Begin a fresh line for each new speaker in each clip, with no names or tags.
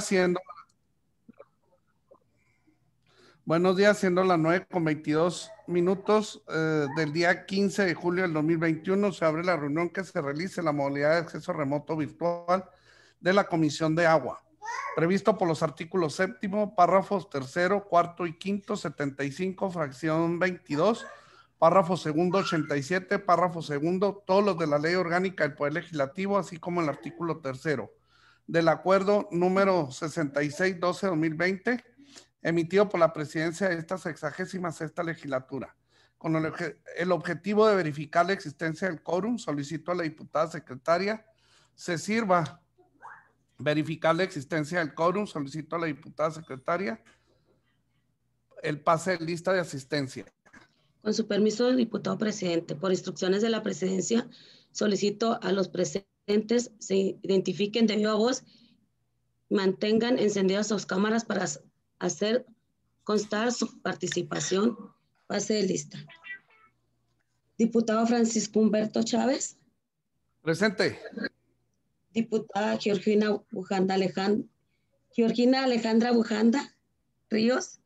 siendo Buenos días, siendo las 9 con 22 minutos eh, del día 15 de julio del 2021, se abre la reunión que se realice en la modalidad de acceso remoto virtual de la Comisión de Agua, previsto por los artículos séptimo, párrafos tercero, cuarto y quinto, 75, fracción 22, párrafo segundo 87, párrafo segundo, todos los de la Ley Orgánica del Poder Legislativo, así como el artículo tercero del acuerdo número 6612-2020 emitido por la presidencia de esta sexagésima sexta legislatura. Con el, objetivo de verificar la existencia del quórum, solicito a la diputada secretaria se sirva verificar la existencia del quórum, solicito a la diputada secretaria el pase de lista de asistencia.
Con su permiso, diputado presidente, por instrucciones de la presidencia, solicito a los presentes se identifiquen de viva voz, mantengan encendidas sus cámaras para hacer constar su participación. Pase de lista. Diputado Francisco Humberto Chávez.
Presente.
Diputada Georgina Bujanda Alejandra. Georgina Alejandra Bujanda Ríos.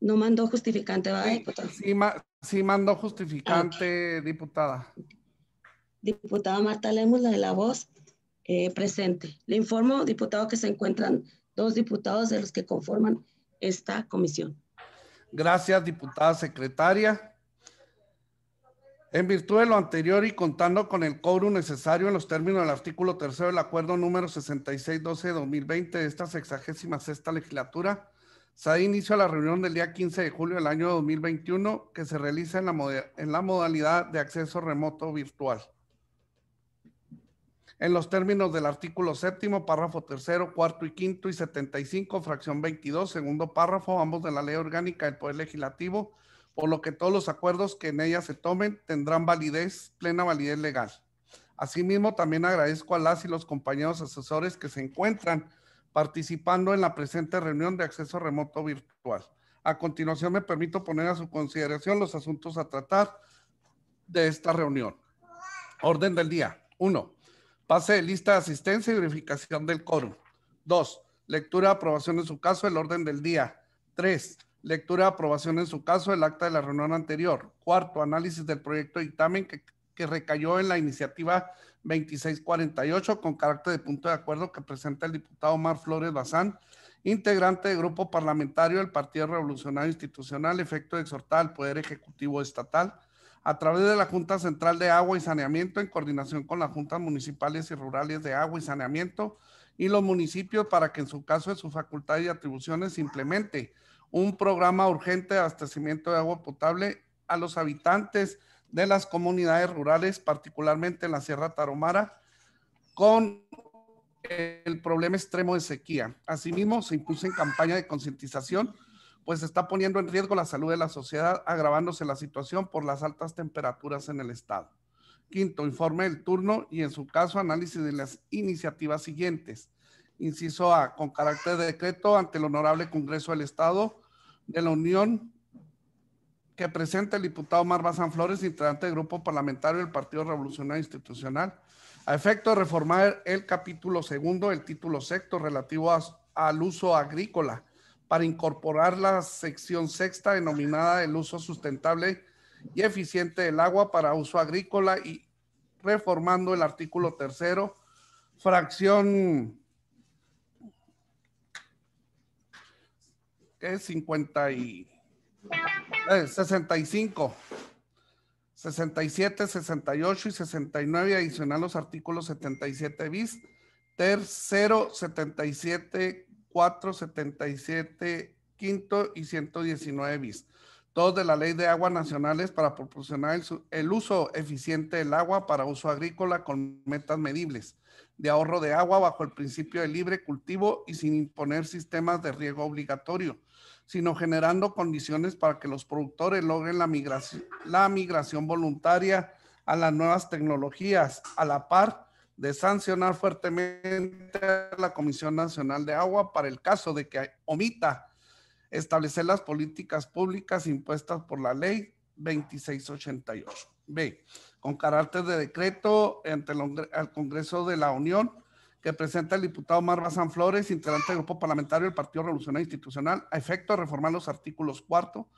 No mandó justificante, ¿verdad,
diputada? Sí, sí mandó justificante, diputada.
Diputada Marta Lemos, la de la voz. Eh, presente. Le informo, diputado, que se encuentran dos diputados de los que conforman esta comisión.
Gracias, diputada secretaria. En virtud de lo anterior y contando con el quórum necesario en los términos del artículo tercero del acuerdo número 6612-2020 de esta sexagésima sexta legislatura, se da inicio a la reunión del día 15 de julio del año 2021 que se realiza en la, en la modalidad de acceso remoto virtual en los términos del artículo séptimo, párrafo tercero, cuarto y quinto y 75, fracción 22, segundo párrafo, ambos de la ley orgánica del Poder Legislativo, por lo que todos los acuerdos que en ella se tomen tendrán validez, plena validez legal. Asimismo, también agradezco a las y los compañeros asesores que se encuentran participando en la presente reunión de acceso remoto virtual. A continuación, me permito poner a su consideración los asuntos a tratar de esta reunión. Orden del día. Uno Pase de lista de asistencia y verificación del quórum. Dos, lectura de aprobación en su caso el orden del día. Tres, lectura de aprobación en su caso el acta de la reunión anterior. Cuarto, análisis del proyecto de dictamen que, que recayó en la iniciativa 2648 con carácter de punto de acuerdo que presenta el diputado Omar Flores Bazán, integrante del grupo parlamentario del Partido Revolucionario Institucional, efecto de exhortar al Poder Ejecutivo Estatal a través de la Junta Central de Agua y Saneamiento en coordinación con las juntas municipales y rurales de agua y saneamiento y los municipios para que en su caso de su facultad y atribuciones implemente un programa urgente de abastecimiento de agua potable a los habitantes de las comunidades rurales, particularmente en la Sierra Taromara, con el problema extremo de sequía. Asimismo, se impuso en campaña de concientización pues está poniendo en riesgo la salud de la sociedad, agravándose la situación por las altas temperaturas en el estado. Quinto, informe del turno y en su caso análisis de las iniciativas siguientes. Inciso A, con carácter de decreto ante el Honorable Congreso del Estado de la Unión que presenta el diputado Marva San Flores, integrante del Grupo Parlamentario del Partido Revolucionario Institucional, a efecto de reformar el capítulo segundo, el título sexto relativo al uso agrícola para incorporar la sección sexta denominada el uso sustentable y eficiente del agua para uso agrícola y reformando el artículo tercero, fracción ¿qué es 50 y 65, 67, 68 y 69 y adicional los artículos 77 bis, tercero 77 477 quinto y 119 bis. Todos de la Ley de Aguas Nacionales para proporcionar el, uso eficiente del agua para uso agrícola con metas medibles de ahorro de agua bajo el principio de libre cultivo y sin imponer sistemas de riego obligatorio, sino generando condiciones para que los productores logren la migración, la migración voluntaria a las nuevas tecnologías a la par de sancionar fuertemente a la Comisión Nacional de Agua para el caso de que omita establecer las políticas públicas impuestas por la ley 2688. B. Con carácter de decreto ante el Congreso de la Unión que presenta el diputado Marva San Flores, integrante del Grupo Parlamentario del Partido Revolucionario Institucional, a efecto de reformar los artículos cuarto,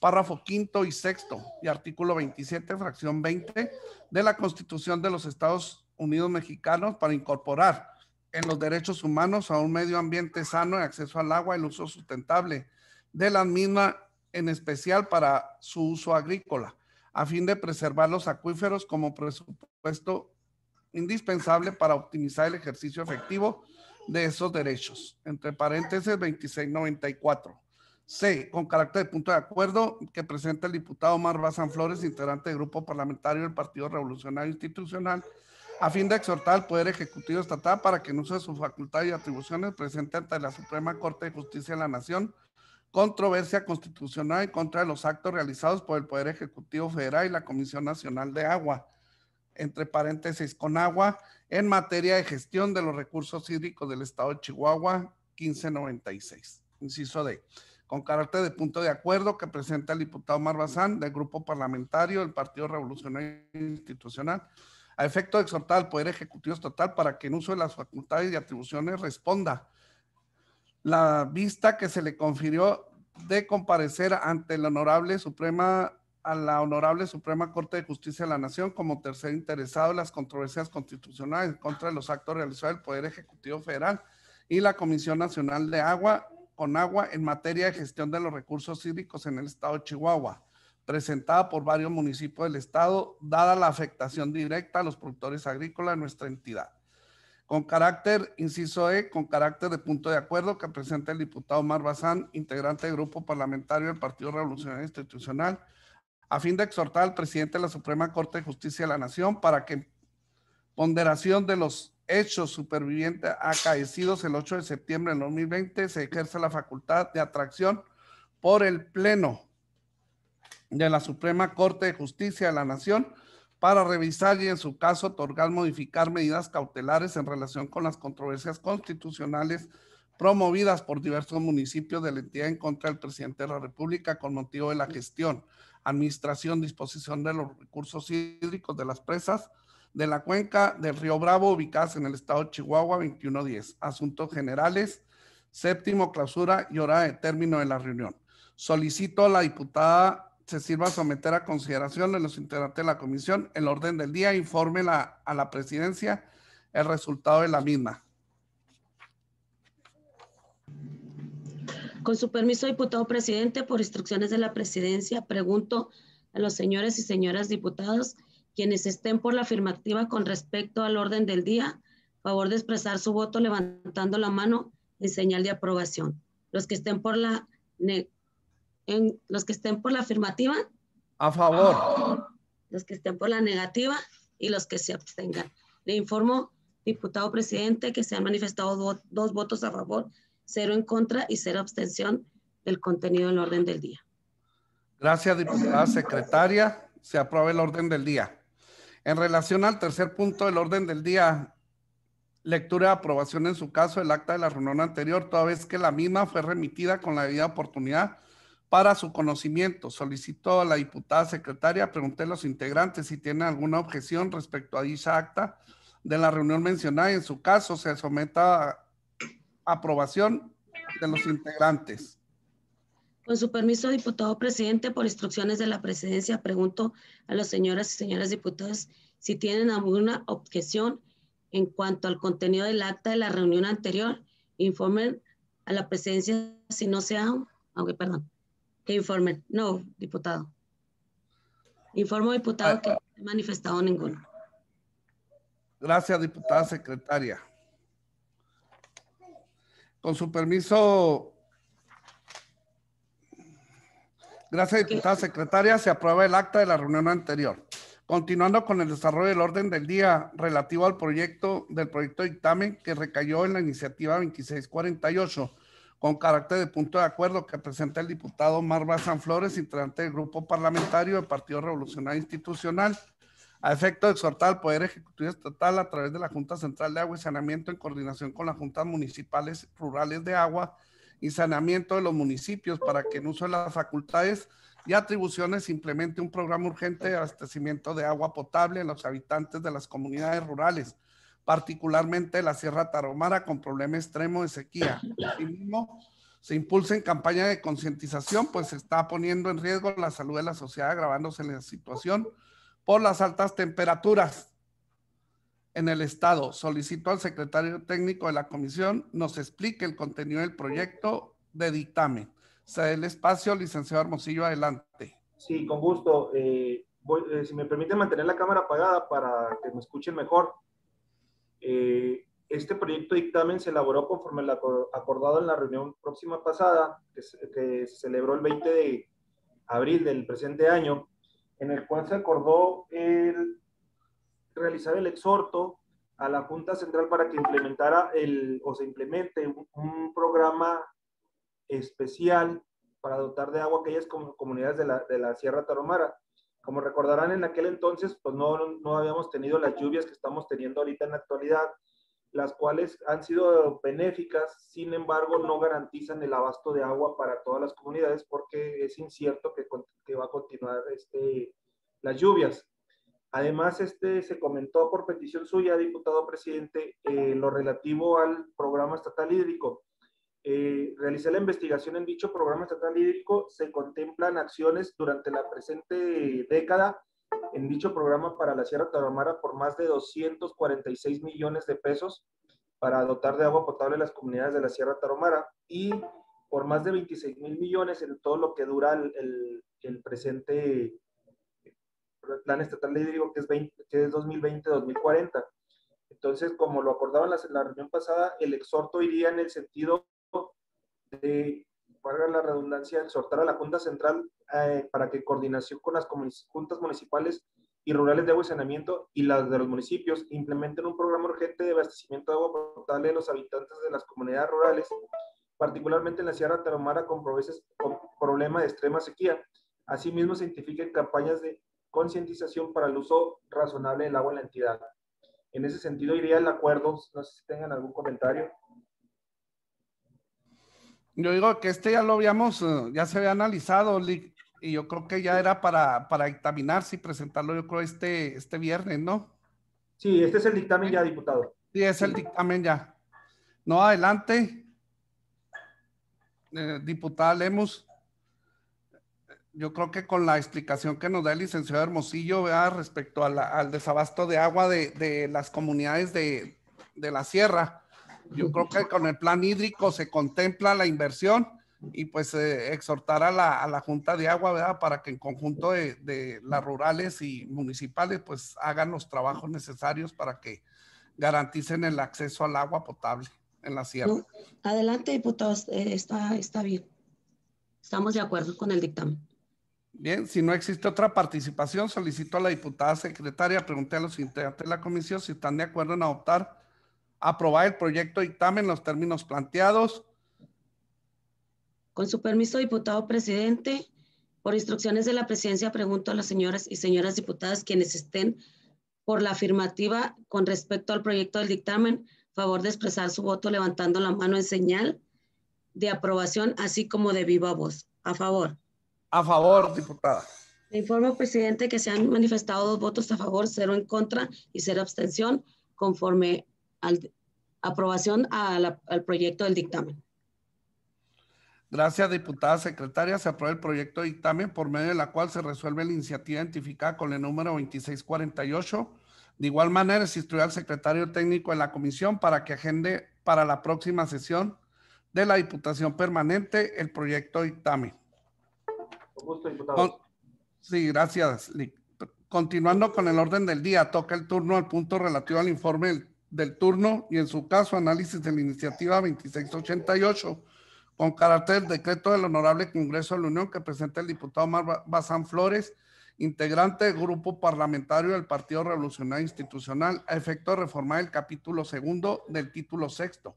párrafo quinto y sexto y artículo 27, fracción 20 de la Constitución de los Estados Unidos Mexicanos para incorporar en los derechos humanos a un medio ambiente sano y acceso al agua el uso sustentable de la misma, en especial para su uso agrícola, a fin de preservar los acuíferos como presupuesto indispensable para optimizar el ejercicio efectivo de esos derechos. Entre paréntesis 2694. C. Con carácter de punto de acuerdo que presenta el diputado Omar Bazán Flores, integrante del Grupo Parlamentario del Partido Revolucionario Institucional, a fin de exhortar al Poder Ejecutivo Estatal para que en uso de sus facultades y atribuciones presente ante la Suprema Corte de Justicia de la Nación controversia constitucional en contra de los actos realizados por el Poder Ejecutivo Federal y la Comisión Nacional de Agua, entre paréntesis, con agua, en materia de gestión de los recursos hídricos del Estado de Chihuahua, 1596. Inciso D. Con carácter de punto de acuerdo que presenta el diputado Marbazán del Grupo Parlamentario del Partido Revolucionario Institucional, a efecto de exhortar al Poder Ejecutivo Estatal para que en uso de las facultades y atribuciones responda. La vista que se le confirió de comparecer ante la honorable Suprema a la Honorable Suprema Corte de Justicia de la Nación como tercer interesado en las controversias constitucionales contra los actos realizados del Poder Ejecutivo Federal y la Comisión Nacional de Agua con Agua en materia de gestión de los recursos hídricos en el estado de Chihuahua, presentada por varios municipios del estado, dada la afectación directa a los productores agrícolas de nuestra entidad. Con carácter, inciso E, con carácter de punto de acuerdo que presenta el diputado Mar Bazán, integrante del Grupo Parlamentario del Partido Revolucionario Institucional, a fin de exhortar al presidente de la Suprema Corte de Justicia de la Nación para que ponderación de los hechos supervivientes acaecidos el 8 de septiembre del 2020 se ejerce la facultad de atracción por el Pleno de la Suprema Corte de Justicia de la Nación para revisar y en su caso otorgar, modificar medidas cautelares en relación con las controversias constitucionales promovidas por diversos municipios de la entidad en contra del presidente de la República con motivo de la gestión, administración, disposición de los recursos hídricos de las presas de la cuenca del Río Bravo ubicadas en el estado de Chihuahua 2110. Asuntos generales, séptimo clausura y hora de término de la reunión. Solicito a la diputada se sirva a someter a consideración de los integrantes de la comisión el orden del día, informe a la presidencia el resultado de la misma.
Con su permiso, diputado presidente, por instrucciones de la presidencia, pregunto a los señores y señoras diputados, quienes estén por la afirmativa con respecto al orden del día, favor de expresar su voto levantando la mano en señal de aprobación. Los que estén por la en, los que estén por la afirmativa.
A favor.
Los que estén por la negativa y los que se abstengan. Le informo, diputado presidente, que se han manifestado dos votos a favor cero en contra y cero abstención del contenido del orden del día.
Gracias, diputada secretaria. Se aprueba el orden del día. En relación al tercer punto del orden del día, lectura de aprobación en su caso del acta de la reunión anterior, toda vez que la misma fue remitida con la debida oportunidad para su conocimiento. Solicito a la diputada secretaria, pregunté a los integrantes si tienen alguna objeción respecto a dicha acta de la reunión mencionada y en su caso se someta aprobación de los integrantes.
Con su permiso, diputado presidente, por instrucciones de la presidencia, pregunto a las señoras y señores diputados si tienen alguna objeción en cuanto al contenido del acta de la reunión anterior. Informen a la presidencia si no sea, aunque perdón, que informen. No, diputado. Informo, diputado, que no he manifestado ninguno.
Gracias, diputada secretaria. Con su permiso, gracias, diputada secretaria, se aprueba el acta de la reunión anterior. Continuando con el desarrollo del orden del día relativo al proyecto del proyecto de dictamen que recayó en la iniciativa 2648, con carácter de punto de acuerdo que presenta el diputado Marva San Flores, integrante del grupo parlamentario del Partido Revolucionario Institucional a efecto de exhortar al Poder Ejecutivo Estatal a través de la Junta Central de Agua y Saneamiento en coordinación con las juntas municipales rurales de agua y saneamiento de los municipios para que en uso de las facultades y atribuciones implemente un programa urgente de abastecimiento de agua potable en los habitantes de las comunidades rurales particularmente la Sierra Tarahumara con problema extremo de sequía. Asimismo, se impulsa en campaña de concientización, pues se está poniendo en riesgo la salud de la sociedad, agravándose la situación por las altas temperaturas en el Estado. Solicito al secretario técnico de la comisión nos explique el contenido del proyecto de dictamen. Se el espacio, licenciado Hermosillo, adelante.
Sí, con gusto. Eh, eh, si me permite mantener la cámara apagada para que me escuchen mejor. Eh, este proyecto de dictamen se elaboró conforme lo acordado en la reunión próxima pasada, que se, celebró el 20 de abril del presente año, en el cual se acordó realizar el exhorto a la Junta Central para que implementara el, o se implemente un, programa especial para dotar de agua a aquellas comunidades de la, de la Sierra Taromara. Como recordarán, en aquel entonces, pues no, no habíamos tenido las lluvias que estamos teniendo ahorita en la actualidad las cuales han sido benéficas, sin embargo, no garantizan el abasto de agua para todas las comunidades porque es incierto que, va a continuar este, las lluvias. Además, este, se comentó por petición suya, diputado presidente, eh, lo relativo al programa estatal hídrico. Eh, realicé la investigación en dicho programa estatal hídrico, se contemplan acciones durante la presente década en dicho programa para la Sierra Tarahumara por más de 246 millones de pesos para dotar de agua potable a las comunidades de la Sierra Tarahumara y por más de 26 mil millones en todo lo que dura el, presente plan estatal de que es, es 2020-2040. Entonces, como lo acordaban en la reunión pasada, el exhorto iría en el sentido de valga la redundancia, exhortar a la Junta Central eh, para que coordinación con las juntas municipales y rurales de agua y saneamiento y las de los municipios implementen un programa urgente de abastecimiento de agua potable de los habitantes de las comunidades rurales, particularmente en la Sierra Tarahumara con, con problema de extrema sequía. Asimismo, se identifiquen campañas de concientización para el uso razonable del agua en la entidad. En ese sentido iría el acuerdo, no sé si tengan algún comentario.
Yo digo que este ya lo habíamos, eh, ya se había analizado, y yo creo que ya era para, para dictaminarse y presentarlo, yo creo, este, este viernes, ¿no?
Sí, este es el dictamen ya, diputado.
Sí, es el dictamen ya. No, adelante. Eh, diputada Lemus, yo creo que con la explicación que nos da el licenciado Hermosillo ¿verdad? respecto al desabasto de agua de, de las comunidades de, de la sierra, yo creo que con el plan hídrico se contempla la inversión y pues eh, exhortar a la, a la, Junta de Agua, ¿verdad? Para que en conjunto de, de, las rurales y municipales pues hagan los trabajos necesarios para que garanticen el acceso al agua potable en la sierra.
adelante, diputados, eh, está, está bien. Estamos de acuerdo con el dictamen.
Bien, si no existe otra participación, solicito a la diputada secretaria, pregunté a los integrantes de la comisión si están de acuerdo en adoptar aprobar el proyecto dictamen en los términos planteados.
Con su permiso, diputado presidente, por instrucciones de la presidencia, pregunto a las señoras y señoras diputadas quienes estén por la afirmativa con respecto al proyecto del dictamen, favor de expresar su voto levantando la mano en señal de aprobación, así como de viva voz. A favor.
A favor, diputada.
Le informo, presidente, que se han manifestado dos votos a favor, cero en contra y cero abstención, conforme aprobación al proyecto del dictamen.
Gracias, diputada secretaria. Se aprueba el proyecto de dictamen por medio de la cual se resuelve la iniciativa identificada con el número 2648. De igual manera, se instruye al secretario técnico de la comisión para que agende para la próxima sesión de la Diputación Permanente el proyecto de dictamen.
Con gusto, diputado.
sí, gracias. Continuando con el orden del día, toca el turno al punto relativo al informe del del turno y en su caso análisis de la iniciativa 2688 con carácter del decreto del Honorable Congreso de la Unión que presenta el diputado Mar Bazán Flores, integrante del grupo parlamentario del Partido Revolucionario Institucional, a efecto de reformar el capítulo segundo del título sexto,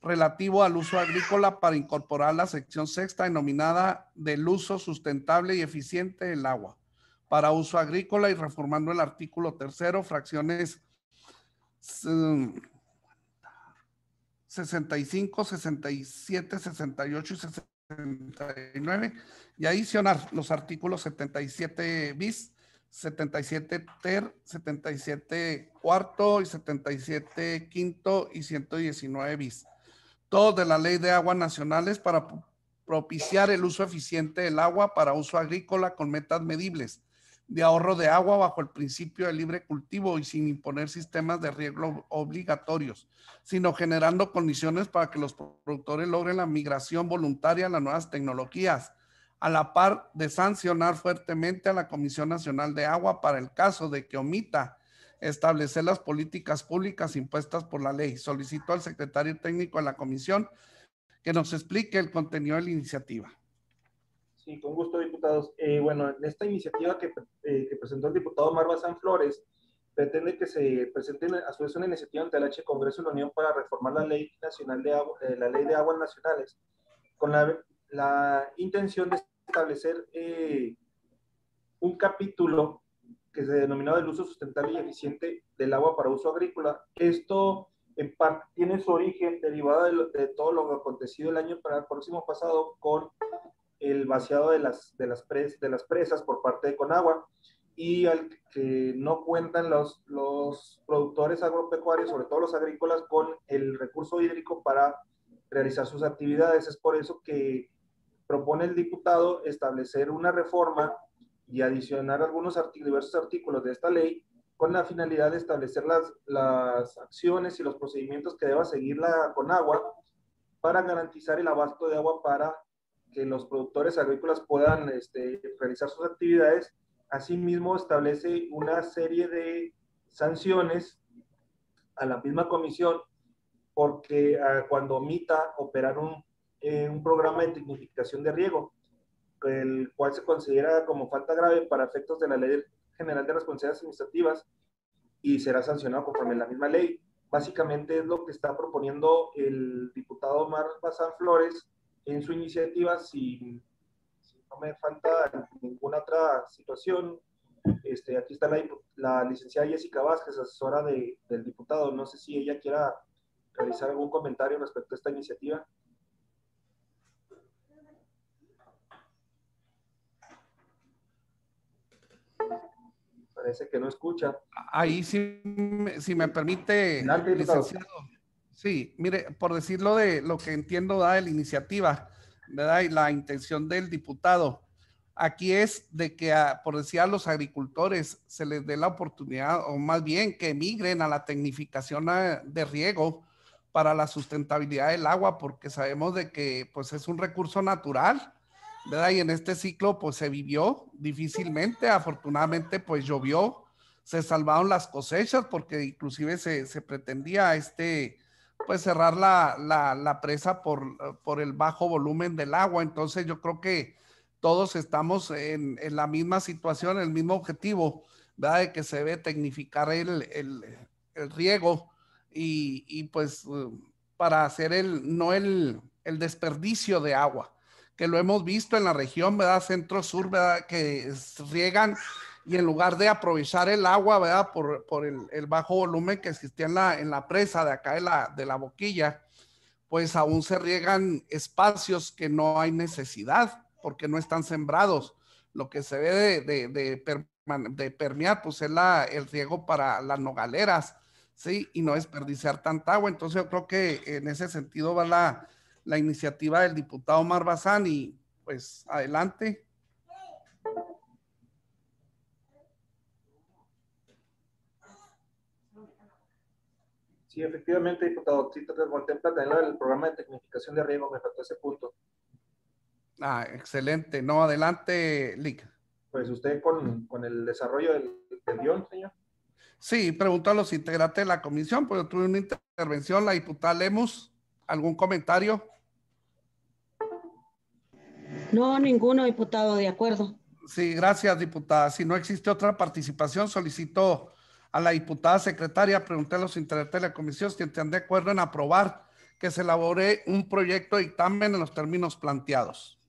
relativo al uso agrícola para incorporar la sección sexta denominada del uso sustentable y eficiente del agua para uso agrícola y reformando el artículo tercero, fracciones 65, 67, 68 y 69 y adicionar los artículos 77 bis, 77 ter, 77 cuarto y 77 quinto y 119 bis. Todos de la Ley de Aguas Nacionales para propiciar el uso eficiente del agua para uso agrícola con metas medibles de ahorro de agua bajo el principio de libre cultivo y sin imponer sistemas de riego obligatorios, sino generando condiciones para que los productores logren la migración voluntaria a las nuevas tecnologías, a la par de sancionar fuertemente a la Comisión Nacional de Agua para el caso de que omita establecer las políticas públicas impuestas por la ley. Solicito al secretario técnico de la comisión que nos explique el contenido de la iniciativa.
Sí, con gusto, diputados. Eh, bueno, en esta iniciativa que, eh, que, presentó el diputado Marva San Flores, pretende que se presente a su vez una iniciativa ante el H Congreso de la Unión para reformar la Ley Nacional de Agua, eh, la Ley de Aguas Nacionales, con la, la intención de establecer un capítulo que se denominó el uso sustentable y eficiente del agua para uso agrícola. Esto en parte tiene su origen derivado de, de todo lo acontecido el año para el próximo pasado con el vaciado de las, de las, presas por parte de Conagua y al que no cuentan los, los productores agropecuarios, sobre todo los agrícolas, con el recurso hídrico para realizar sus actividades. Es por eso que propone el diputado establecer una reforma y adicionar algunos diversos artículos de esta ley con la finalidad de establecer las, las acciones y los procedimientos que deba seguir la Conagua para garantizar el abasto de agua para que los productores agrícolas puedan este, realizar sus actividades. Asimismo, establece una serie de sanciones a la misma comisión porque ah, cuando omita operar un, eh, un programa de tecnificación de riego, el cual se considera como falta grave para efectos de la Ley General de Responsabilidades Administrativas y será sancionado conforme la misma ley. Básicamente es lo que está proponiendo el diputado Omar Bazán Flores en su iniciativa, si, no me falta ninguna otra situación, este, aquí está la, la licenciada Jessica Vázquez, asesora de, del diputado. No sé si ella quiera realizar algún comentario respecto a esta iniciativa. Parece que no escucha.
Ahí, si, si me permite, licenciado. Sí, mire, por decirlo de lo que entiendo da de la iniciativa, ¿verdad? Y la intención del diputado, aquí es de que, por decir a los agricultores, se les dé la oportunidad, o más bien que emigren a la tecnificación de riego para la sustentabilidad del agua, porque sabemos de que pues es un recurso natural, ¿verdad? Y en este ciclo pues se vivió difícilmente, afortunadamente pues llovió, se salvaron las cosechas porque inclusive se, se pretendía este pues cerrar la, la, presa por, por, el bajo volumen del agua. Entonces yo creo que todos estamos en, en la misma situación, el mismo objetivo, ¿verdad? De que se debe tecnificar el, el, el riego y, y, pues para hacer el, no el, el desperdicio de agua, que lo hemos visto en la región, ¿verdad? Centro-sur, ¿verdad? Que riegan y en lugar de aprovechar el agua, ¿verdad? Por, por el, el, bajo volumen que existía en la, en la presa de acá de la, de la boquilla, pues aún se riegan espacios que no hay necesidad porque no están sembrados. Lo que se ve de, de, de, de permear, pues es la, el riego para las nogaleras, ¿sí? Y no desperdiciar tanta agua. Entonces yo creo que en ese sentido va la, la iniciativa del diputado Omar Bazán y pues adelante.
Sí, efectivamente, diputado, sí contempla también el programa de tecnificación de riego, me faltó ese punto.
Ah, excelente. No, adelante, Lick.
Pues usted con, con el desarrollo del, del, guion, señor.
Sí, pregunto a los integrantes de la comisión, pero tuve una intervención, la diputada Lemus, ¿algún comentario?
No, ninguno, diputado, de acuerdo.
Sí, gracias, diputada. Si no existe otra participación, solicito a la diputada secretaria, pregunté a los integrantes de la comisión si están de acuerdo en aprobar que se elabore un proyecto de dictamen en los términos planteados.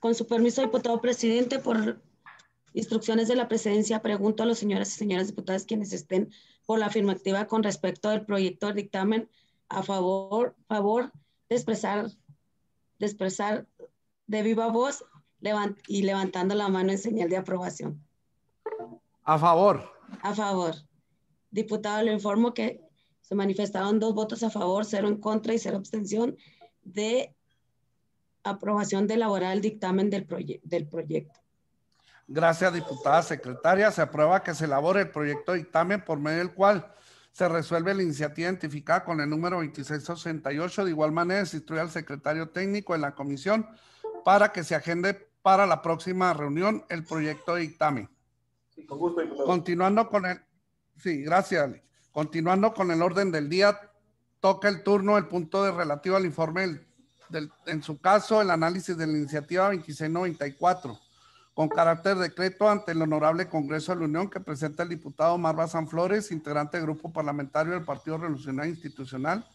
Con su permiso, diputado presidente, por instrucciones de la presidencia, pregunto a los señoras y señoras diputadas quienes estén por la afirmativa con respecto al proyecto de dictamen a favor, favor de expresar de expresar de viva voz y levantando la mano en señal de aprobación.
A favor.
A favor. Diputado, le informo que se manifestaron dos votos a favor, cero en contra y cero abstención de aprobación de elaborar el dictamen del, del proyecto.
Gracias, diputada secretaria. Se aprueba que se elabore el proyecto de dictamen por medio del cual se resuelve la iniciativa identificada con el número 2668. De igual manera, se instruye al secretario técnico de la comisión para que se agende para la próxima reunión el proyecto de dictamen.
Sí, con gusto, diputado.
Continuando con el... Sí, gracias, Continuando con el orden del día, toca el turno el punto de relativo al informe del, en su caso, el análisis de la iniciativa 2694 con carácter decreto ante el Honorable Congreso de la Unión que presenta el diputado Marva San Flores, integrante del Grupo Parlamentario del Partido Revolucionario Institucional.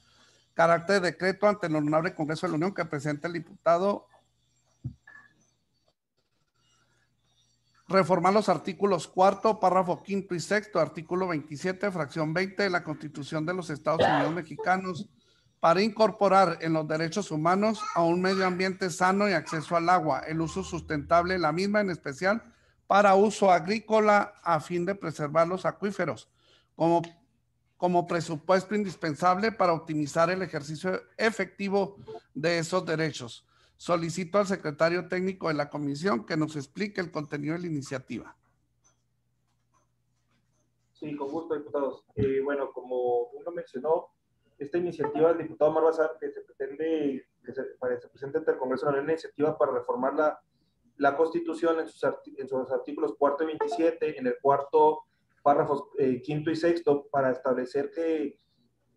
Carácter decreto ante el Honorable Congreso de la Unión que presenta el diputado reformar los artículos cuarto, párrafo quinto y sexto, artículo 27, fracción 20 de la Constitución de los Estados Unidos Mexicanos para incorporar en los derechos humanos a un medio ambiente sano y acceso al agua, el uso sustentable la misma, en especial para uso agrícola a fin de preservar los acuíferos, como, como presupuesto indispensable para optimizar el ejercicio efectivo de esos derechos. Solicito al secretario técnico de la comisión que nos explique el contenido de la iniciativa.
Sí, con gusto, diputados. Eh, bueno, como uno mencionó, esta iniciativa del diputado Mar que se pretende, que se, se presente ante el Congreso una iniciativa para reformar la, la Constitución en sus, en sus, artículos cuarto y 27, en el cuarto párrafos eh, quinto y sexto, para establecer que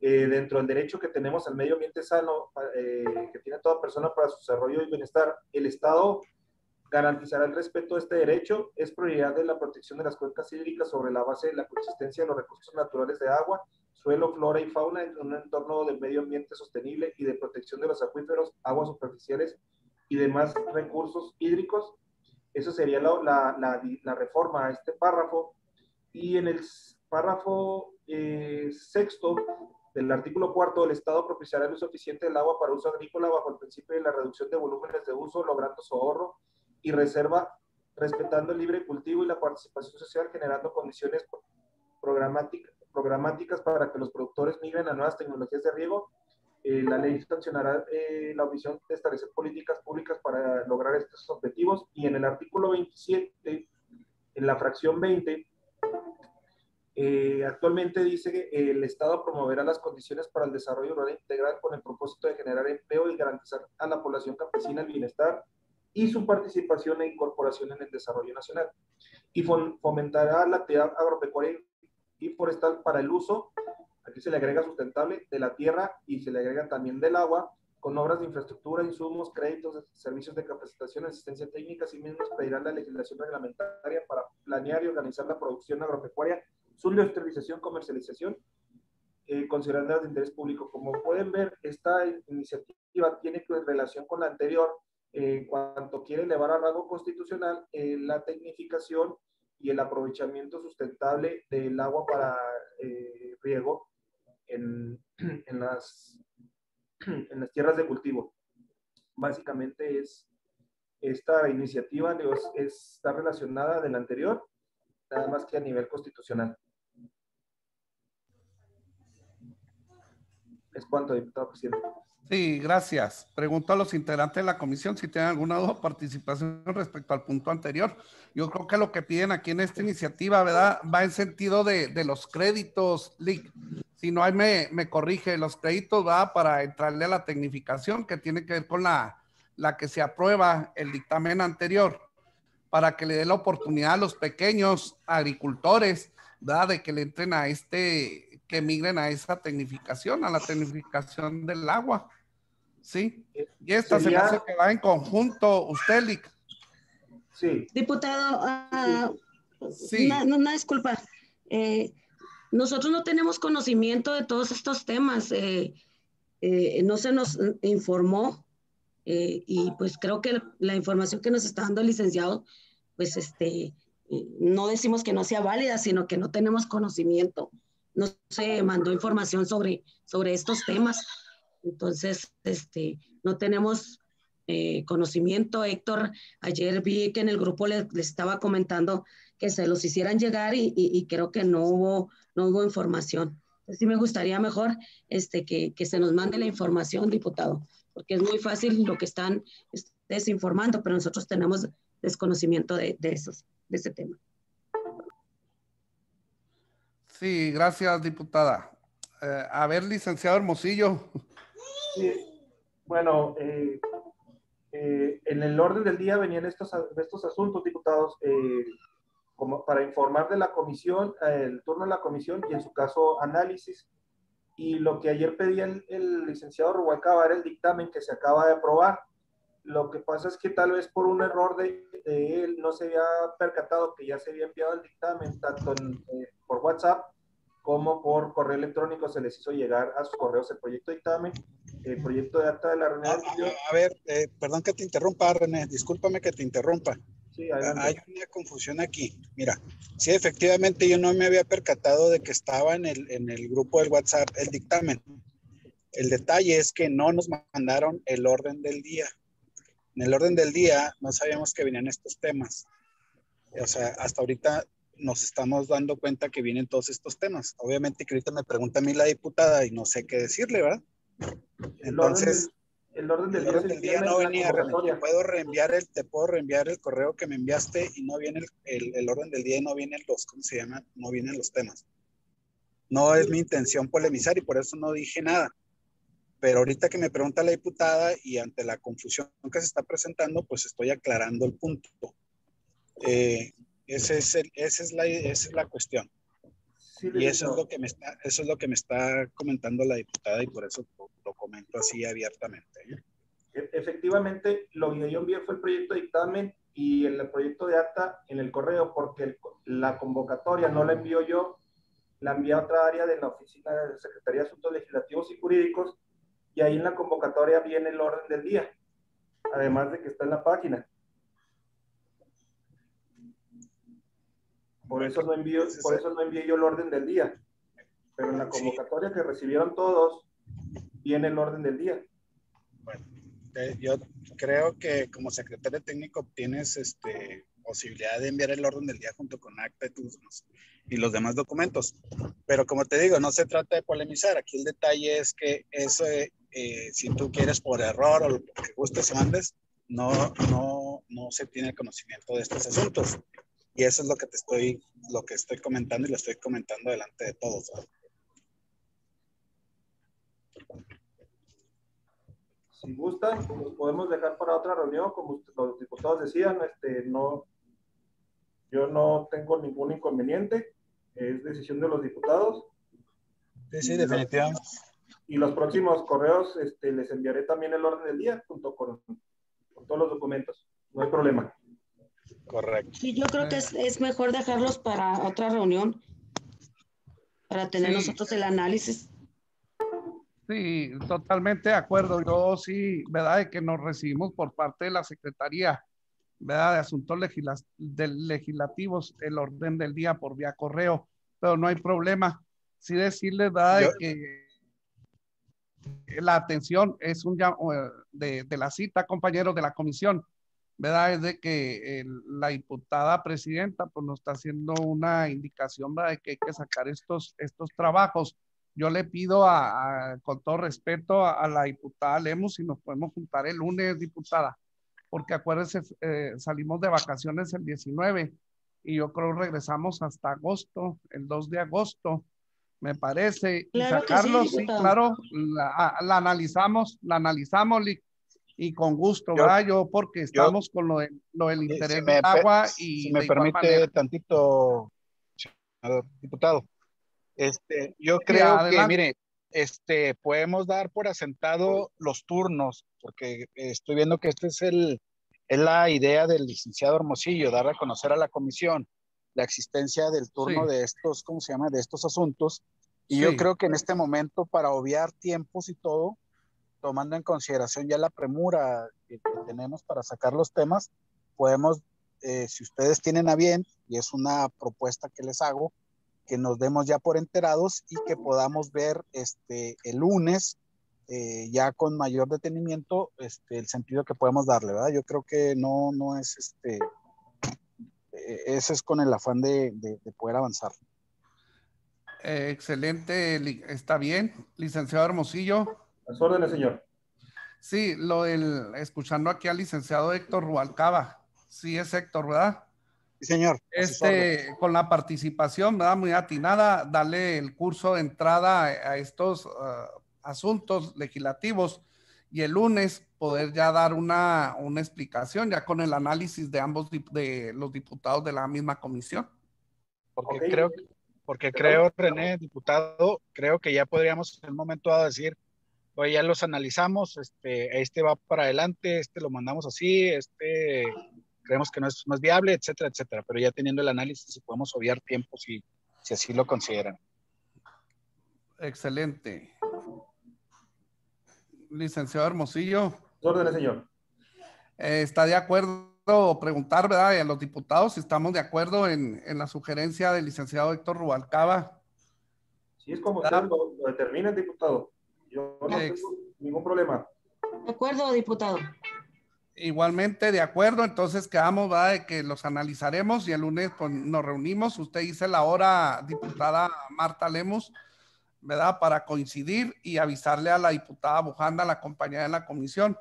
eh, dentro del derecho que tenemos al medio ambiente sano, eh, que tiene toda persona para su desarrollo y bienestar, el Estado garantizará el respeto a este derecho, es prioridad de la protección de las cuencas hídricas sobre la base de la consistencia de los recursos naturales de agua suelo, flora y fauna en un entorno de medio ambiente sostenible y de protección de los acuíferos, aguas superficiales y demás recursos hídricos. Eso sería la, la, la, reforma a este párrafo. Y en el párrafo eh, sexto del artículo cuarto, el Estado propiciará el uso eficiente del agua para uso agrícola bajo el principio de la reducción de volúmenes de uso, logrando su ahorro y reserva, respetando el libre cultivo y la participación social, generando condiciones programáticas programáticas para que los productores migren a nuevas tecnologías de riego. Eh, la ley sancionará eh, la omisión de establecer políticas públicas para lograr estos objetivos. Y en el artículo 27, en la fracción 20, eh, actualmente dice que el Estado promoverá las condiciones para el desarrollo rural integral con el propósito de generar empleo y garantizar a la población campesina el bienestar y su participación e incorporación en el desarrollo nacional. Y fomentará la actividad agropecuaria y forestal para el uso, aquí se le agrega sustentable, de la tierra y se le agrega también del agua, con obras de infraestructura, insumos, créditos, servicios de capacitación, asistencia técnica, así mismo pedirá la legislación reglamentaria para planear y organizar la producción agropecuaria, su industrialización, comercialización, eh, considerando de interés público. Como pueden ver, esta iniciativa tiene relación con la anterior, en eh, cuanto quiere elevar a rango constitucional eh, la tecnificación y el aprovechamiento sustentable del agua para eh, riego en, en, las, en las tierras de cultivo. Básicamente es esta iniciativa está relacionada de la anterior, nada más que a nivel constitucional. Es cuanto, diputado presidente.
Sí, gracias. Pregunto a los integrantes de la comisión si tienen alguna duda o participación respecto al punto anterior. Yo creo que lo que piden aquí en esta iniciativa, ¿verdad? Va en sentido de, los créditos, LIC. Si no hay, me, me, corrige, los créditos va para entrarle a la tecnificación que tiene que ver con la, la que se aprueba el dictamen anterior, para que le dé la oportunidad a los pequeños agricultores, ¿verdad? De que le entren a este, que migren a esa tecnificación, a la tecnificación del agua. ¿Sí? Y esta se me hace que va en conjunto, usted, Lic.
Sí. Diputado, uh, sí. Una, disculpa. Eh, nosotros no tenemos conocimiento de todos estos temas. Eh, eh, no se nos informó y pues creo que la información que nos está dando el licenciado, pues este, no decimos que no sea válida, sino que no tenemos conocimiento no se mandó información sobre, sobre estos temas. Entonces, este, no tenemos eh, conocimiento. Héctor, ayer vi que en el grupo les, estaba comentando que se los hicieran llegar y, creo que no hubo, no hubo información. sí me gustaría mejor este, que, que, se nos mande la información, diputado, porque es muy fácil lo que están desinformando, pero nosotros tenemos desconocimiento de, de, esos, de ese tema.
Sí, gracias, diputada. Eh, a ver, licenciado Hermosillo.
Sí, bueno, eh, eh, en el orden del día venían estos, estos asuntos, diputados, como para informar de la comisión, el turno de la comisión y en su caso análisis. Y lo que ayer pedía el, licenciado Rubalcaba era el dictamen que se acaba de aprobar. Lo que pasa es que tal vez por un error de, él no se había percatado que ya se había enviado el dictamen tanto por WhatsApp como por correo electrónico se les hizo llegar a sus correos el proyecto de dictamen, el proyecto de acta de la reunión.
A, ver, eh, perdón que te interrumpa, René, discúlpame que te interrumpa. Sí, Hay una confusión aquí. Mira, sí, efectivamente yo no me había percatado de que estaba en el, en el grupo del WhatsApp el dictamen. El detalle es que no nos mandaron el orden del día. En el orden del día no sabíamos que venían estos temas. O sea, hasta ahorita nos estamos dando cuenta que vienen todos estos temas. Obviamente que ahorita me pregunta a mí la diputada y no sé qué decirle, ¿verdad? Entonces,
el orden del,
día, no venía. Te puedo, reenviar el, te puedo reenviar el correo que me enviaste y no viene el, el, orden del día y no vienen los, ¿cómo se llama? No vienen los temas. No es mi intención polemizar y por eso no dije nada. Pero ahorita que me pregunta la diputada y ante la confusión que se está presentando, pues estoy aclarando el punto. Eh, ese es esa, es la, esa es la cuestión. y eso es, lo que me está, eso es lo que me está comentando la diputada y por eso lo, comento así abiertamente.
E, efectivamente, lo que yo envié fue el proyecto de dictamen y el proyecto de acta en el correo, porque la convocatoria no la envío yo, la envía a otra área de la Oficina de Secretaría de Asuntos Legislativos y Jurídicos, y ahí en la convocatoria viene el orden del día, además de que está en la página. Por eso no envío, por eso no envié yo el orden del día. Pero en la convocatoria que recibieron todos, viene el orden del día.
Bueno, eh, yo creo que como secretario técnico tienes este, posibilidad de enviar el orden del día junto con acta y los demás documentos. Pero como te digo, no se trata de polemizar. Aquí el detalle es que eso, eh, si tú quieres por error o lo que gustes mandes, no, no, no se tiene conocimiento de estos asuntos. Y eso es lo que te estoy, lo que estoy comentando y lo estoy comentando delante de todos.
Si gustan, los podemos dejar para otra reunión, como los diputados decían, este, no, yo no tengo ningún inconveniente, es decisión de los diputados.
Sí, sí, definitivamente.
Y los próximos correos este, les enviaré también el orden del día junto con, con todos los documentos. No hay problema.
Correcto.
Sí, yo creo que es, mejor dejarlos para otra reunión, para tener nosotros el análisis.
Sí, totalmente de acuerdo. Yo sí, ¿verdad? De que nos recibimos por parte de la Secretaría, ¿verdad? De Asuntos Legislativos, el orden del día por vía correo, pero no hay problema. Sí decirles, ¿verdad? De que la atención es un de, de la cita, compañeros de la comisión ¿verdad? Es de que la diputada presidenta pues nos está haciendo una indicación, ¿verdad? De que hay que sacar estos, estos trabajos. Yo le pido a, con todo respeto a, la diputada Lemos si nos podemos juntar el lunes, diputada, porque acuérdense, eh, salimos de vacaciones el 19 y yo creo regresamos hasta agosto, el 2 de agosto, me parece. y sacarlo, sí, claro, la, la, analizamos, la analizamos, y con gusto, ¿verdad? Yo porque estamos con lo, lo del interés del agua y...
Si me permite tantito, diputado. Este, yo creo que, mire, este, podemos dar por asentado los turnos, porque estoy viendo que este es el, es la idea del licenciado Hermosillo, dar a conocer a la comisión la existencia del turno de estos, ¿cómo se llama?, de estos asuntos. Y yo creo que en este momento, para obviar tiempos y todo, tomando en consideración ya la premura que, tenemos para sacar los temas, podemos, eh, si ustedes tienen a bien, y es una propuesta que les hago, que nos demos ya por enterados y que podamos ver este, el lunes eh, ya con mayor detenimiento este, el sentido que podemos darle, ¿verdad? Yo creo que no, no es este, ese es con el afán de, de, poder avanzar.
Eh, excelente, está bien. Licenciado Hermosillo.
Las órdenes, señor.
Sí, lo del, escuchando aquí al licenciado Héctor Rualcaba. Sí, es Héctor, ¿verdad?
Sí, señor.
Este, con la participación, ¿verdad? Muy atinada, darle el curso de entrada a estos ah, asuntos legislativos y el lunes poder ya dar una, una explicación ya con el análisis de ambos de los diputados de la misma comisión.
Porque creo, porque creo, René, diputado, creo que ya podríamos en un momento dado decir, oye, ya los analizamos, este, este va para adelante, este lo mandamos así, este creemos que no es más viable, etcétera, etcétera. Pero ya teniendo el análisis, podemos obviar tiempos si, si así lo consideran.
Excelente. Licenciado Hermosillo.
Órdenes, señor.
Eh, ¿Está de acuerdo preguntar, verdad, a los diputados si estamos de acuerdo en, la sugerencia del licenciado Héctor Rubalcaba?
Sí, es como usted lo, determina el diputado. Yo no tengo ningún problema.
De acuerdo, diputado.
Igualmente, de acuerdo, entonces quedamos, ¿verdad? De que los analizaremos y el lunes pues, nos reunimos. Usted dice la hora, diputada Marta Lemos, ¿verdad? Para coincidir y avisarle a la diputada Bujanda, la compañera de la comisión,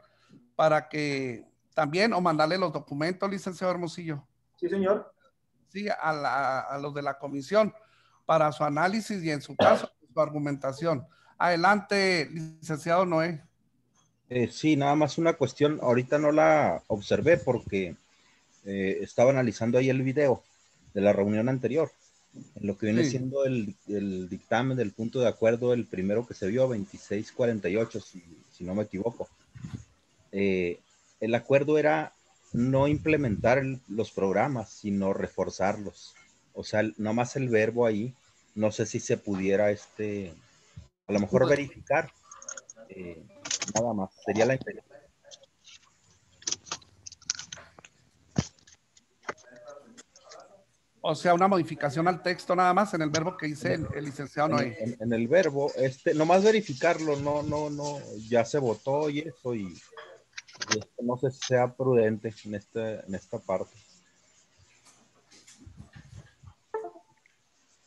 para que también, o mandarle los documentos, licenciado Hermosillo.
Sí, señor.
Sí, a, los de la comisión, para su análisis y en su caso, su argumentación. Adelante, licenciado Noé.
Eh, sí, nada más una cuestión. Ahorita no la observé porque eh, estaba analizando ahí el video de la reunión anterior en lo que viene siendo el, dictamen del punto de acuerdo, el primero que se vio, 2648, si, si no me equivoco. Eh, el acuerdo era no implementar los programas, sino reforzarlos. O sea, más el verbo ahí, no sé si se pudiera, este, a lo mejor verificar. Eh, nada más, sería la intención.
O sea, una modificación al texto nada más en el verbo que dice el, licenciado Noé.
En, en, el verbo, este, nomás verificarlo, no, no, no, ya se votó y eso, y, no sé si sea prudente en, este, en esta parte.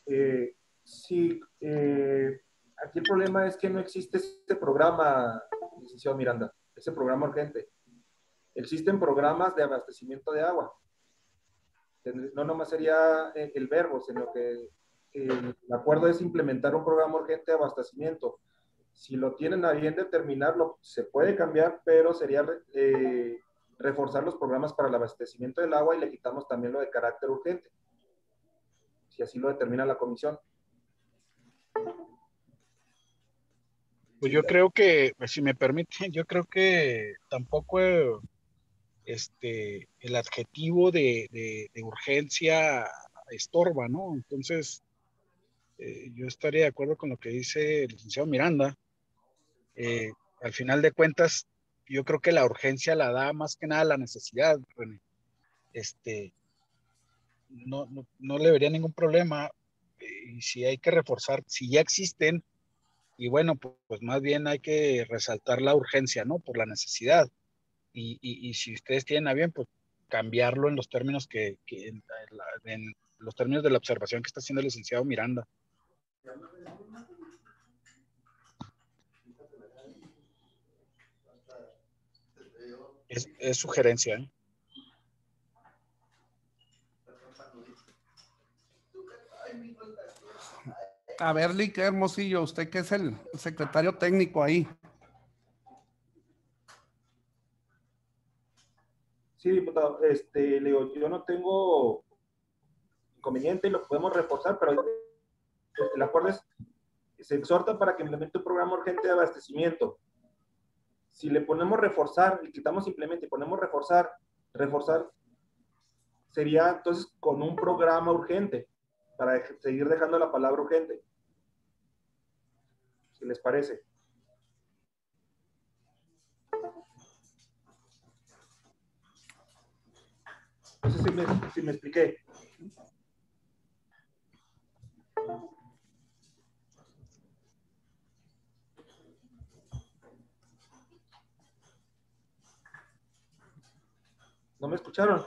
Eh, sí, eh, aquí el problema es que no existe ese programa, licenciado Miranda, ese programa urgente. Existen programas de abastecimiento de agua no nomás sería eh, el verbo, sino que el acuerdo es implementar un programa urgente de abastecimiento. Si lo tienen a bien determinarlo, se puede cambiar, pero sería eh, reforzar los programas para el abastecimiento del agua y le quitamos también lo de carácter urgente, si así lo determina la comisión.
Pues yo creo que, si me permiten, yo creo que tampoco este, el adjetivo de, urgencia estorba, ¿no? Entonces, eh, yo estaría de acuerdo con lo que dice el licenciado Miranda. Eh, al final de cuentas, yo creo que la urgencia la da más que nada la necesidad, Este, no, no, le vería ningún problema. Eh, y si hay que reforzar, si ya existen, y bueno, pues más bien hay que resaltar la urgencia, ¿no? Por la necesidad y, si ustedes tienen a bien, pues cambiarlo en los términos que, en, los términos de la observación que está haciendo el licenciado Miranda. Es, sugerencia. ¿eh?
A ver, Lick Hermosillo, usted que es el secretario técnico ahí.
Sí, diputado, este, le digo, yo no tengo inconveniente lo podemos reforzar, pero el acuerdo es, se exhorta para que implemente un programa urgente de abastecimiento. Si le ponemos reforzar y quitamos implemente y ponemos reforzar, reforzar sería entonces con un programa urgente para seguir dejando la palabra urgente. Si les parece. No sé si me, si me expliqué. ¿No me escucharon?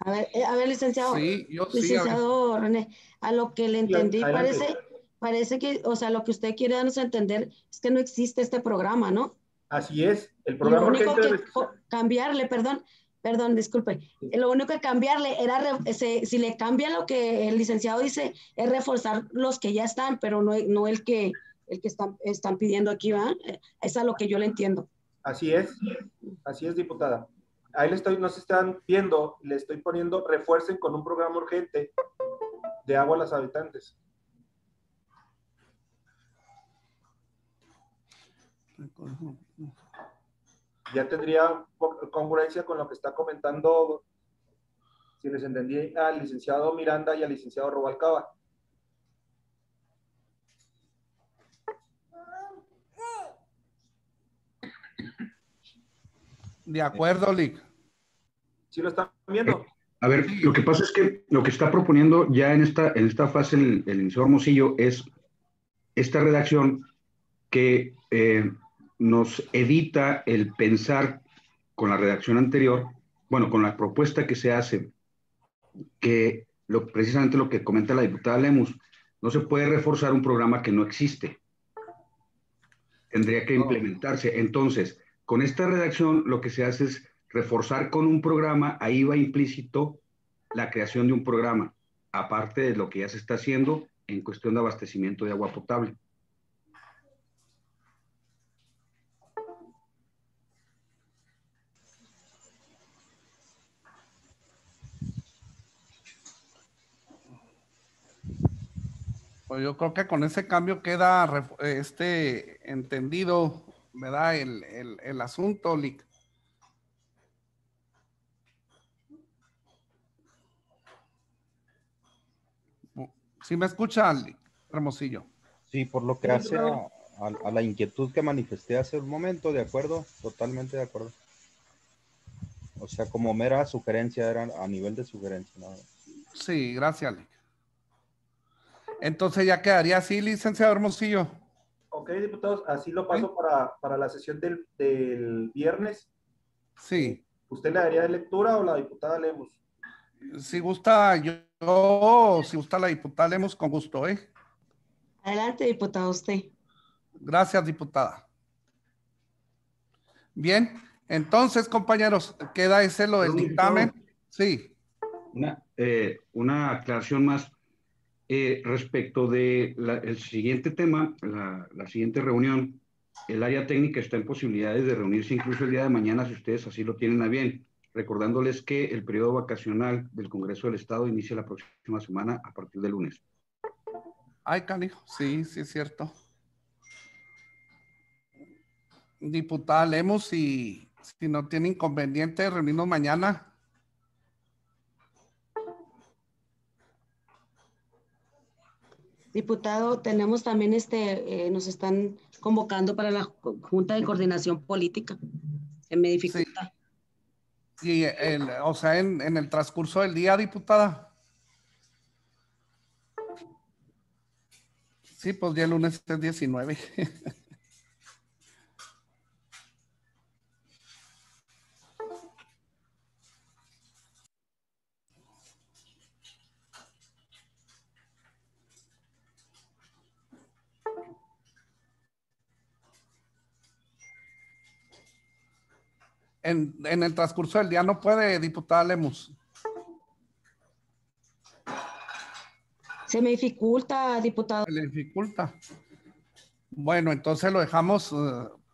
A ver, eh, a ver licenciado.
Sí, yo licenciado sí,
a René, a lo que le entendí parece parece que, o sea, lo que usted quiere darnos a entender es que no existe este programa, ¿no?
Así es, el programa.
lo único que cambiarle, perdón, perdón, disculpe, lo único que cambiarle era, si le cambia lo que el licenciado dice, es reforzar los que ya están, pero no, no el que, el que están, están pidiendo aquí, ¿va? Es a lo que yo le entiendo.
Así es, así es, diputada. Ahí le estoy, nos están viendo, le estoy poniendo, refuercen con un programa urgente de agua a los habitantes. Ya tendría congruencia con lo que está comentando, si les entendí, al licenciado Miranda y al licenciado Robalcaba.
De acuerdo, Lick.
¿Sí lo están viendo?
A ver, lo que pasa es que lo que está proponiendo ya en esta, en esta fase el, el Hermosillo es esta redacción que eh, nos evita el pensar con la redacción anterior, bueno, con la propuesta que se hace, que lo, precisamente lo que comenta la diputada Lemus, no se puede reforzar un programa que no existe. Tendría que implementarse. Entonces, con esta redacción lo que se hace es reforzar con un programa, ahí va implícito la creación de un programa, aparte de lo que ya se está haciendo en cuestión de abastecimiento de agua potable.
Pues yo creo que con ese cambio queda este entendido, ¿verdad? El, el, el asunto, Lick. ¿Sí me escucha, Hermosillo?
Sí, por lo que hace a, a, la inquietud que manifesté hace un momento, de acuerdo, totalmente de acuerdo. O sea, como mera sugerencia, era a nivel de sugerencia. ¿no?
Sí, gracias, Lick. Entonces ya quedaría así, licenciado Hermosillo.
Ok, diputados, así lo paso para, para, la sesión del, del, viernes.
Sí.
¿Usted le daría de lectura o la diputada Lemos?
Si gusta, yo, si gusta la diputada Lemos, con gusto, ¿eh?
Adelante, diputado, usted.
Gracias, diputada. Bien, entonces, compañeros, queda ese lo del dictamen. Sí.
Una, eh, una aclaración más. Eh, respecto del el siguiente tema, la, la, siguiente reunión, el área técnica está en posibilidades de reunirse incluso el día de mañana si ustedes así lo tienen a bien, recordándoles que el periodo vacacional del Congreso del Estado inicia la próxima semana a partir del lunes.
Ay, canijo, sí, sí es cierto. Diputada Lemos, si, si no tiene inconveniente, reunirnos mañana.
Diputado, tenemos también este, eh, nos están convocando para la Junta de Coordinación Política. Se me dificulta.
Sí, el, o sea, en, en, el transcurso del día, diputada. Sí, pues ya el lunes es 19. en, en, el transcurso del día no puede, diputada Lemus.
Se me dificulta, diputado.
Se le dificulta. Bueno, entonces lo dejamos,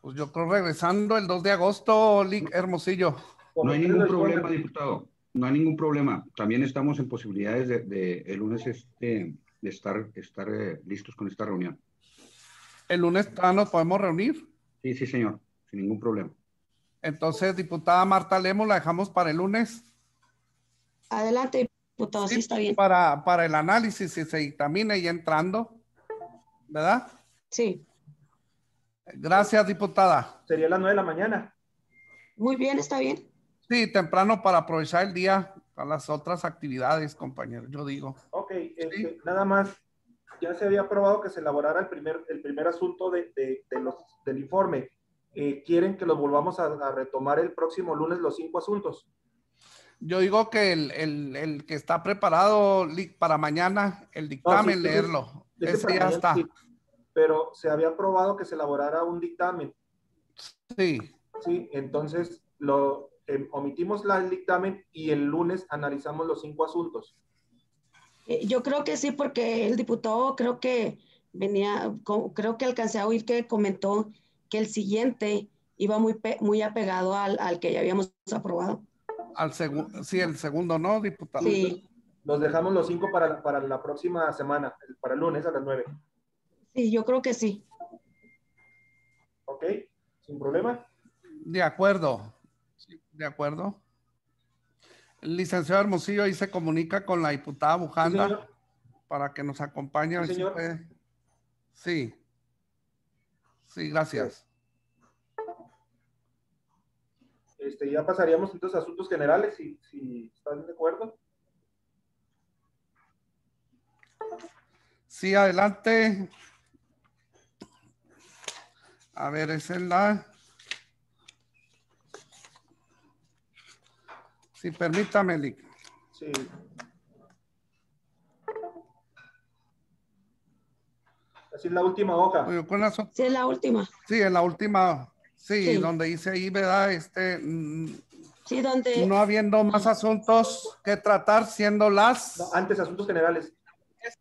pues yo creo, regresando el 2 de agosto, Lick Hermosillo.
No hay ningún problema, diputado. No hay ningún problema. También estamos en posibilidades de, de el lunes este, de estar, estar eh, listos con esta reunión.
¿El lunes nos podemos reunir?
Sí, sí, señor. Sin ningún problema.
Entonces, diputada Marta Lemos, la dejamos para el lunes.
Adelante, diputado, sí, sí está bien.
Para, para el análisis, si se dictamina y entrando, ¿verdad?
Sí.
Gracias, diputada.
Sería las nueve de la mañana.
Muy bien, está bien.
Sí, temprano para aprovechar el día para las otras actividades, compañero, yo digo.
Ok, este, ¿Sí? nada más, ya se había aprobado que se elaborara el primer, el primer asunto de, de, de los, del informe eh, quieren que los volvamos a, retomar el próximo lunes los cinco asuntos.
Yo digo que el, que está preparado para mañana, el dictamen, leerlo. Ese, ya está.
pero se había aprobado que se elaborara un dictamen.
Sí.
Sí, entonces lo em, omitimos la, el dictamen y el lunes analizamos los cinco asuntos.
Eh, yo creo que sí, porque el diputado creo que venía, creo que alcancé a oír que comentó que el siguiente iba muy, muy apegado al, al que ya habíamos aprobado.
Al segundo, sí, el segundo, ¿no, diputado?
Sí.
Los dejamos los cinco para, para la próxima semana, para el lunes a las nueve.
Sí, yo creo que sí.
Ok, sin problema.
De acuerdo, de acuerdo. El licenciado Hermosillo ahí se comunica con la diputada Bujanda para que nos acompañe.
Sí, señor.
sí. Sí, gracias.
Este, ya pasaríamos entonces a asuntos generales, si, si están de acuerdo.
Sí, adelante. A ver, esa es la... Sí, permítame, Lick.
Sí. Así es la última hoja.
Sí, es la última.
Sí, es la última. Sí, donde dice ahí, ¿verdad? Este, mm,
sí, donde...
No habiendo más asuntos que tratar, siendo las...
antes, asuntos generales.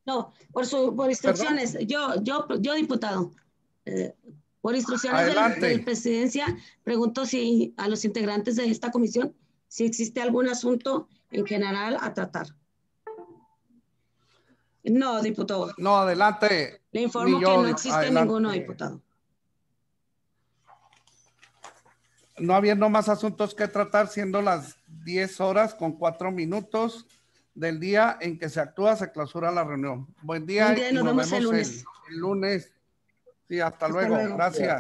No, por, su, por instrucciones. Yo, yo, yo, diputado, eh, por instrucciones de la, presidencia, pregunto si a los integrantes de esta comisión, si existe algún asunto en general a tratar. No, diputado.
No, adelante.
Le informo que no existe ninguno, diputado.
no habiendo más asuntos que tratar, siendo las 10 horas con 4 minutos del día en que se actúa, se clausura la reunión. Buen día,
y nos, vemos, el lunes.
El, lunes. Sí, hasta, luego. Gracias.